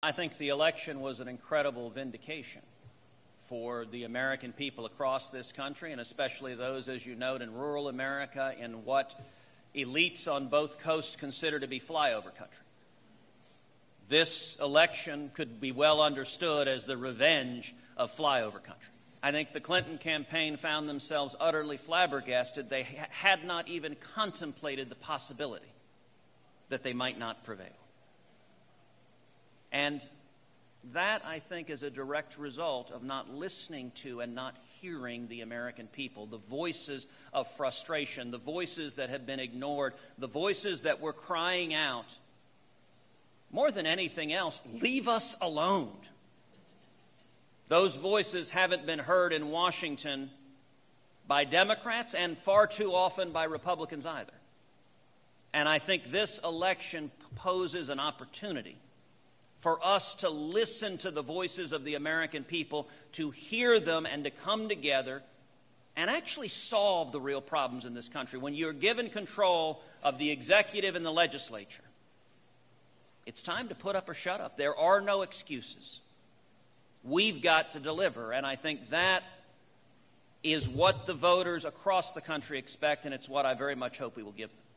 I think the election was an incredible vindication for the American people across this country, and especially those, as you note, in rural America, in what elites on both coasts consider to be flyover country. This election could be well understood as the revenge of flyover country. I think the Clinton campaign found themselves utterly flabbergasted. They ha- had not even contemplated the possibility that they might not prevail. And that, I think, is a direct result of not listening to and not hearing the American people, the voices of frustration, the voices that have been ignored, the voices that were crying out. More than anything else, leave us alone. Those voices haven't been heard in Washington by Democrats and far too often by Republicans either. And I think this election poses an opportunity for us to listen to the voices of the American people, to hear them, and to come together and actually solve the real problems in this country. When you're given control of the executive and the legislature, it's time to put up or shut up. There are no excuses. We've got to deliver. And I think that is what the voters across the country expect, and it's what I very much hope we will give them.